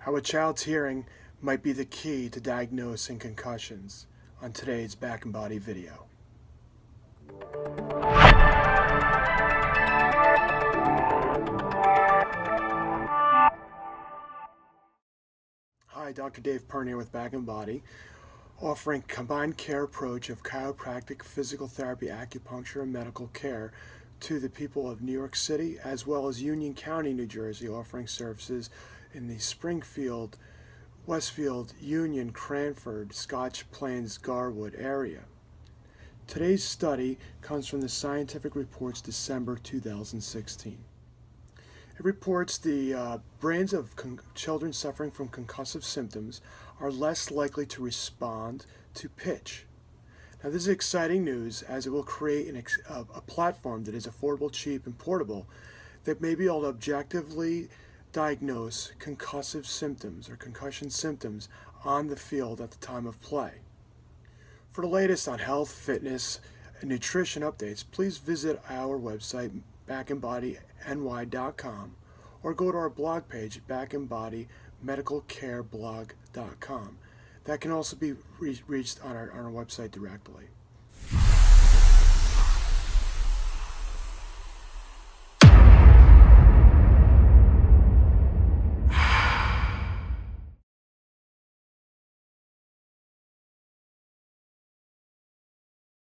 how a child's hearing might be the key to diagnosing concussions on today's Back and Body video. Hi, Dr. Dave Pernier with Back and Body, offering combined care approach of chiropractic, physical therapy, acupuncture, and medical care to the people of New York City as well as Union County, New Jersey, offering services in the Springfield, Westfield, Union, Cranford, Scotch Plains, Garwood area. Today's study comes from the Scientific Reports December 2016. It reports the uh, brains of children suffering from concussive symptoms are less likely to respond to pitch. Now, this is exciting news as it will create a, a platform that is affordable, cheap, and portable that may be able to objectively diagnose concussive symptoms or concussion symptoms on the field at the time of play. For the latest on health, fitness, and nutrition updates, please visit our website, backandbodyny.com, or go to our blog page, backandbodymedicalcareblog.com. That can also be re reached on our, on our website directly.